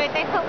冷たいそう。